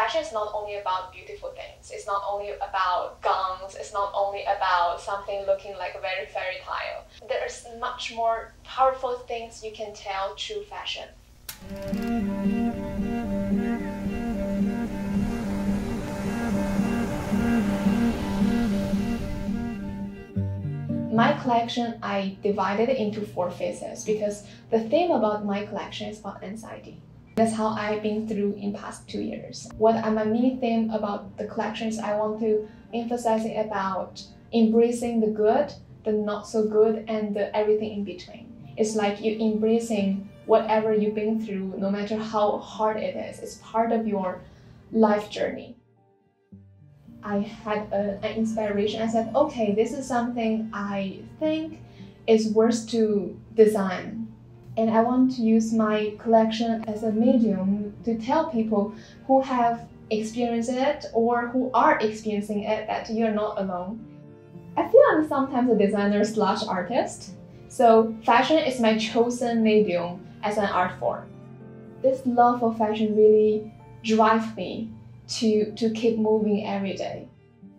fashion is not only about beautiful things. It's not only about gowns. It's not only about something looking like a very fairy tale. There's much more powerful things you can tell through fashion. My collection, I divided into four phases because the theme about my collection is about anxiety. That's how I've been through in past two years. What my main theme about the collections, I want to emphasize about embracing the good, the not so good, and everything in between. It's like you embracing whatever you've been through, no matter how hard it is. It's part of your life journey. I had a, an inspiration. I said, okay, this is something I think is worth to design and I want to use my collection as a medium to tell people who have experienced it or who are experiencing it that you're not alone. I feel I'm sometimes a designer slash artist, so fashion is my chosen medium as an art form. This love for fashion really drives me to, to keep moving every day.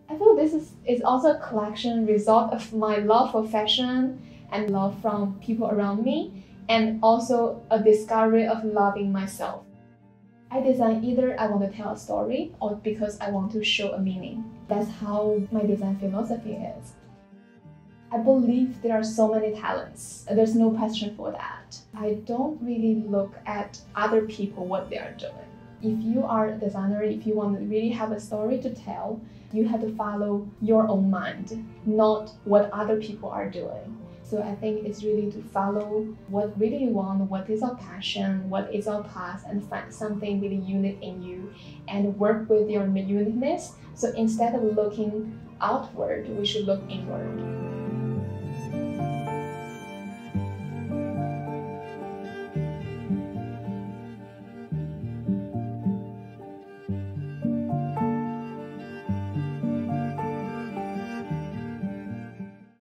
I feel this is, is also a collection result of my love for fashion and love from people around me and also a discovery of loving myself. I design either I want to tell a story or because I want to show a meaning. That's how my design philosophy is. I believe there are so many talents. There's no question for that. I don't really look at other people what they are doing. If you are a designer, if you want to really have a story to tell, you have to follow your own mind, not what other people are doing. So I think it's really to follow what really you want, what is our passion, what is our path, and find something really unique in you and work with your uniqueness. So instead of looking outward, we should look inward.